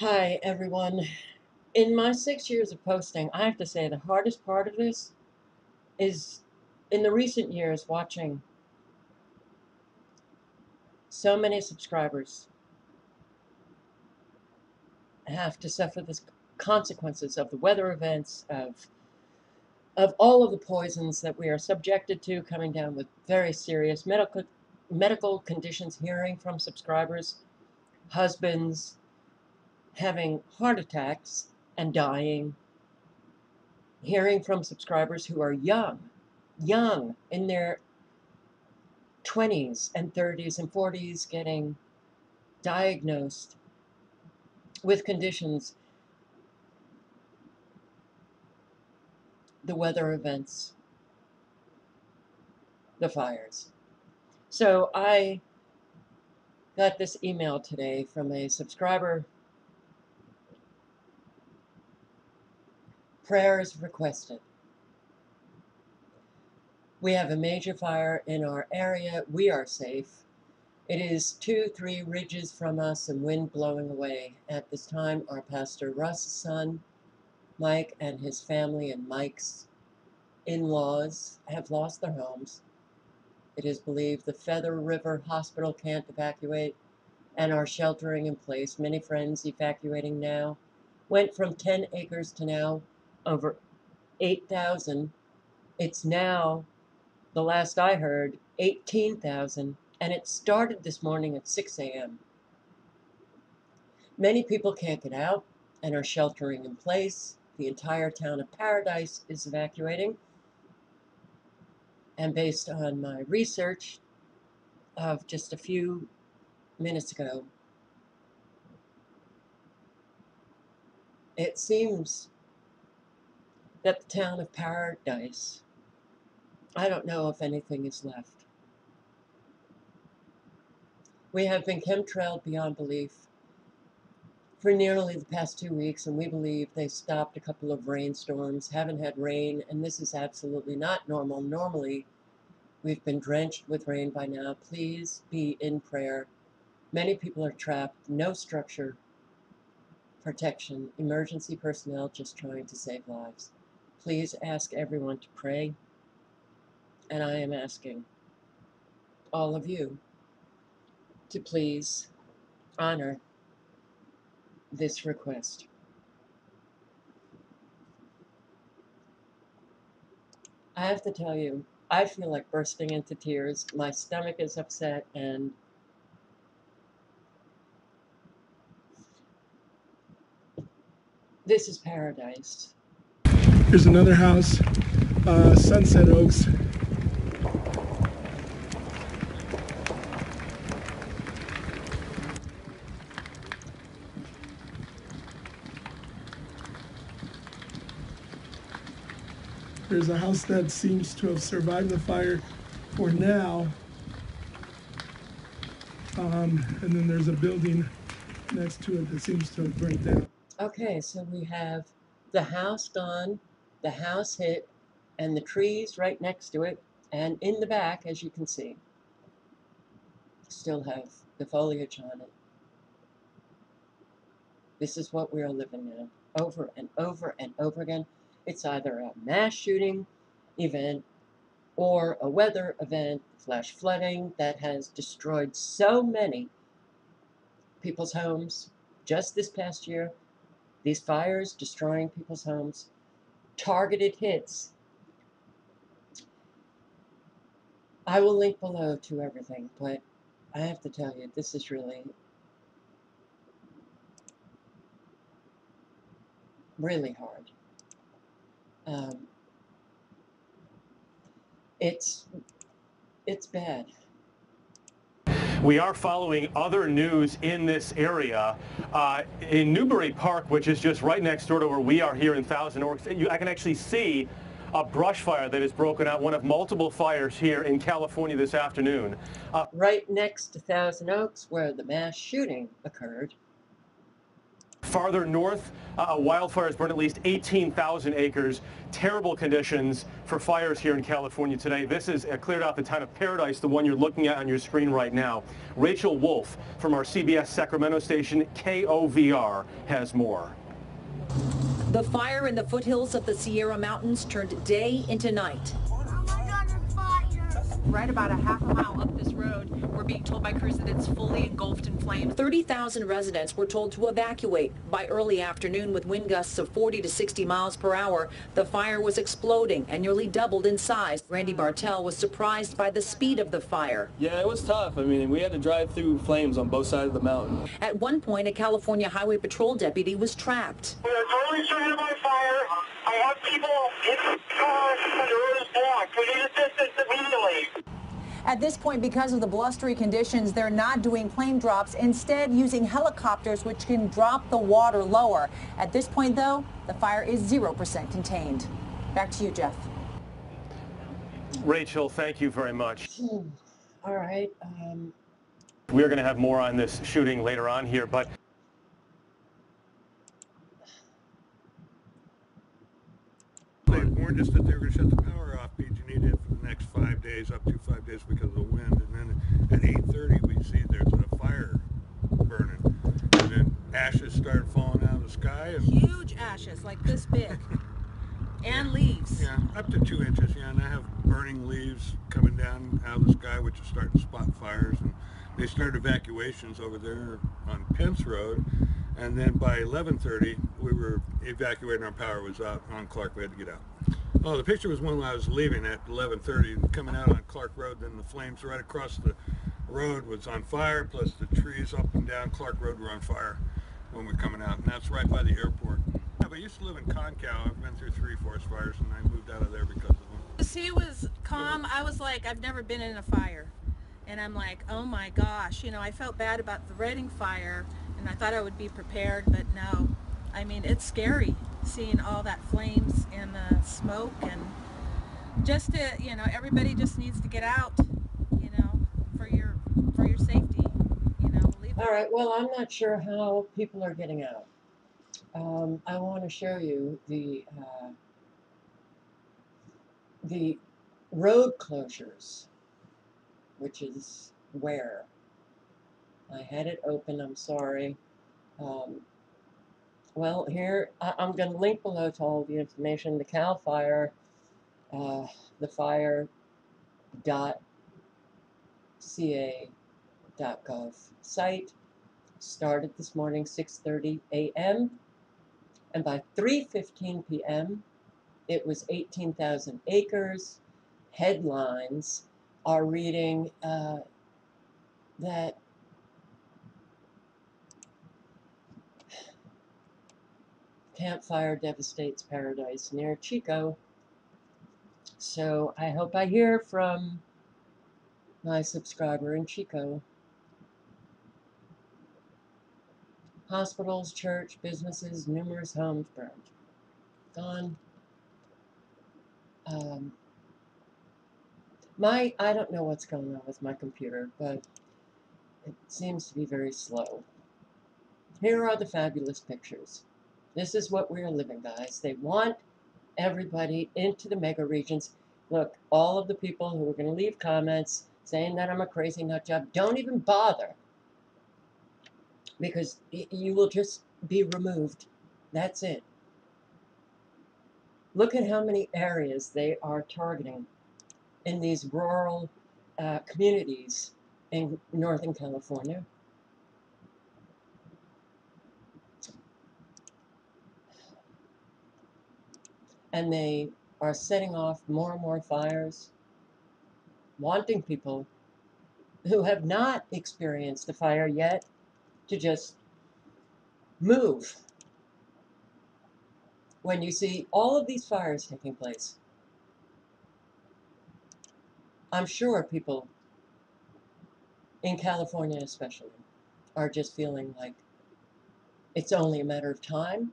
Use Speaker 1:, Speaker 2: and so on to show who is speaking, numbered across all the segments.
Speaker 1: Hi, everyone. In my six years of posting, I have to say the hardest part of this is in the recent years watching so many subscribers have to suffer the consequences of the weather events, of of all of the poisons that we are subjected to coming down with very serious medical medical conditions, hearing from subscribers, husbands, having heart attacks and dying, hearing from subscribers who are young, young in their 20s and 30s and 40s getting diagnosed with conditions, the weather events, the fires. So I got this email today from a subscriber Prayers requested. We have a major fire in our area. We are safe. It is two, three ridges from us and wind blowing away. At this time, our pastor Russ's son, Mike, and his family and Mike's in-laws have lost their homes. It is believed the Feather River Hospital can't evacuate and are sheltering in place. Many friends evacuating now. Went from 10 acres to now over 8,000. It's now, the last I heard, 18,000, and it started this morning at 6 a.m. Many people can't get out and are sheltering in place. The entire town of Paradise is evacuating. And based on my research of just a few minutes ago, it seems that the town of Paradise, I don't know if anything is left. We have been chemtrailed beyond belief for nearly the past two weeks, and we believe they stopped a couple of rainstorms, haven't had rain, and this is absolutely not normal. Normally, we've been drenched with rain by now. Please be in prayer. Many people are trapped, no structure, protection, emergency personnel just trying to save lives. Please ask everyone to pray. And I am asking all of you to please honor this request. I have to tell you, I feel like bursting into tears. My stomach is upset and this is paradise.
Speaker 2: Here's another house, uh, Sunset Oaks. There's a house that seems to have survived the fire for now. Um, and then there's a building next to it that seems to have burnt down.
Speaker 1: Okay, so we have the house gone, the house hit, and the trees right next to it, and in the back, as you can see, still have the foliage on it. This is what we are living in, over and over and over again. It's either a mass shooting event or a weather event, flash flooding, that has destroyed so many people's homes just this past year. These fires destroying people's homes targeted hits. I will link below to everything, but I have to tell you, this is really, really hard. Um, it's, it's bad.
Speaker 3: We are following other news in this area. Uh, in Newbury Park, which is just right next door to where we are here in Thousand Oaks, I can actually see a brush fire that has broken out, one of multiple fires here in California this afternoon.
Speaker 1: Uh, right next to Thousand Oaks, where the mass shooting occurred.
Speaker 3: Farther north, uh, wildfires burned at least 18,000 acres. Terrible conditions for fires here in California today. This is uh, cleared out the town of Paradise, the one you're looking at on your screen right now. Rachel Wolf from our CBS Sacramento station, KOVR, has more.
Speaker 4: The fire in the foothills of the Sierra Mountains turned day into night.
Speaker 5: Right about a half a mile up this road. We're being told by crews that it's fully engulfed in flames.
Speaker 4: 30,000 residents were told to evacuate. By early afternoon, with wind gusts of 40 to 60 miles per hour, the fire was exploding and nearly doubled in size. Randy Bartell was surprised by the speed of the fire.
Speaker 6: Yeah, it was tough. I mean, we had to drive through flames on both sides of the mountain.
Speaker 4: At one point, a California Highway Patrol deputy was trapped.
Speaker 7: We are totally surrounded by fire. I have people in the car and the road is blocked. We need assistance immediately.
Speaker 8: At this point, because of the blustery conditions, they're not doing plane drops, instead using helicopters which can drop the water lower. At this point, though, the fire is 0% contained. Back to you, Jeff.
Speaker 3: Rachel, thank you very much.
Speaker 1: All right. Um,
Speaker 3: We're going to have more on this shooting later on here, but
Speaker 9: They warned us that they were going to shut the power off, PG&E did, for the next five days, up to five days because of the wind. And then at 8:30, we see there's a fire burning, and then ashes start falling out of the sky, and
Speaker 5: Huge ashes, like this big, and leaves.
Speaker 9: yeah, up to two inches. Yeah, and I have burning leaves coming down out of the sky, which is starting to spot fires. And they started evacuations over there on Pentz Road, and then by 11:30, we were evacuating. Our power was out on Clark. We had to get out. Oh, the picture was one when I was leaving at 11:30, coming out on Clark Road. Then the flames right across the road was on fire, plus the trees up and down Clark Road were on fire when we were coming out, and that's right by the airport. Yeah, but I used to live in Concow. I've been through three forest fires, and I moved out of there because of them.
Speaker 5: The sea was calm. I was like, I've never been in a fire. And I'm like, oh my gosh, you know, I felt bad about the Redding fire and I thought I would be prepared, but no. I mean, it's scary seeing all that flames and the smoke and just to, you know, everybody just needs to get out, you know, for your for your safety, you know, leave
Speaker 1: all right. Well, I'm not sure how people are getting out. Um, I want to show you the uh, the road closures, which is where I had it open. I'm sorry. Um, well, here I, I'm going to link below to all the information. The Cal Fire, uh, the fire dot ca dot gov site started this morning 6:30 a.m. and by 3:15 p.m. it was 18,000 acres. Headlines are reading uh, that Camp Fire devastates paradise near Chico. So I hope I hear from my subscriber in Chico. Hospitals, church, businesses, numerous homes burned. Gone. Um, my, I don't know what's going on with my computer, but it seems to be very slow. Here are the fabulous pictures. This is what we're living, guys. They want everybody into the mega regions. Look, all of the people who are going to leave comments saying that I'm a crazy nut job, don't even bother. Because you will just be removed. That's it. Look at how many areas they are targeting in these rural uh, communities in Northern California. And they are setting off more and more fires, wanting people who have not experienced a fire yet to just move. When you see all of these fires taking place, I'm sure people in California especially are just feeling like it's only a matter of time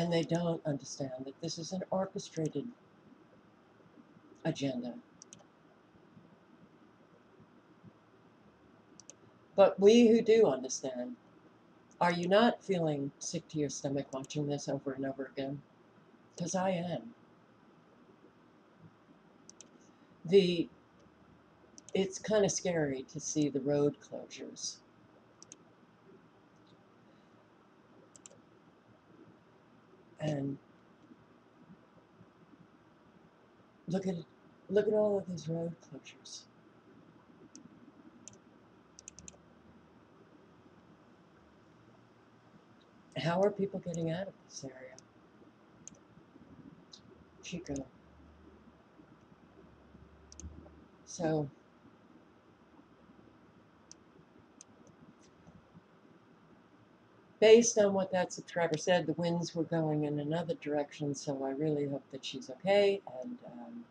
Speaker 1: and they don't understand that this is an orchestrated agenda. But we who do understand, are you not feeling sick to your stomach watching this over and over again? Because I am. The it's kind of scary to see the road closures. And look at look at all of these road closures. How are people getting out of this area? Chico. So based on what that subscriber said, the winds were going in another direction, so I really hope that she's okay. And um,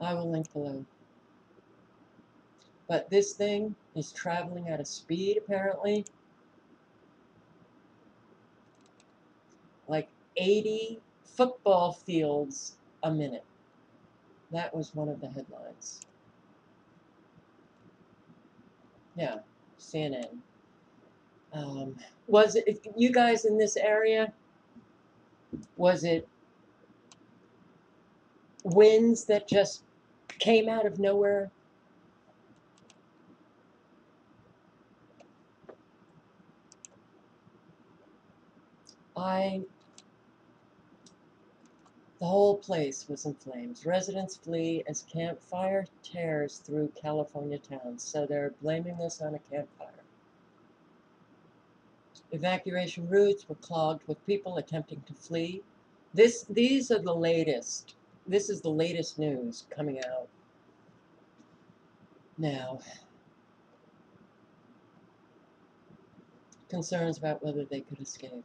Speaker 1: I will link below. But this thing is traveling at a speed, apparently, like 80 football fields a minute. That was one of the headlines. Yeah, CNN. Um, was it you guys in this area? Was it winds that just came out of nowhere? I the whole place was in flames. Residents flee as Camp Fire tears through California towns, so they're blaming this on a campfire. Evacuation routes were clogged with people attempting to flee. This, these are the latest. This is the latest news coming out now. Concerns about whether they could escape.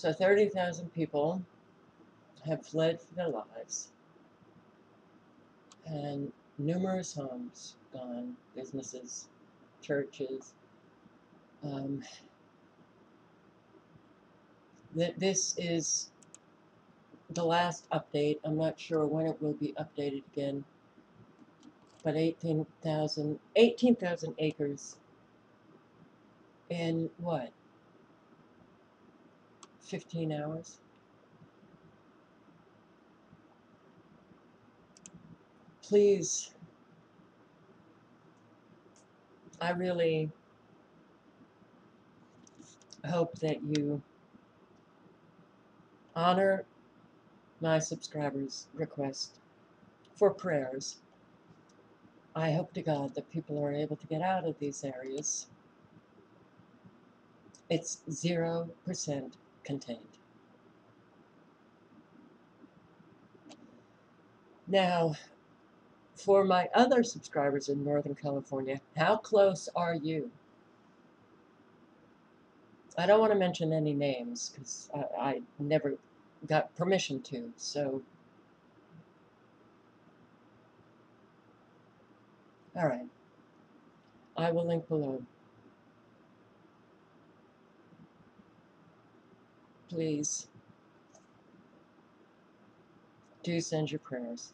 Speaker 1: So 30,000 people have fled for their lives, and numerous homes gone, businesses, churches. Um, th this is the last update. I'm not sure when it will be updated again, but 18,000 18, acres in what? 15 hours. Please, I really hope that you honor my subscribers' request for prayers. I hope to God that people are able to get out of these areas. It's 0% contained. Now, for my other subscribers in Northern California, how close are you? I don't want to mention any names because I, I never got permission to, so. All right. I will link below. Please do send your prayers.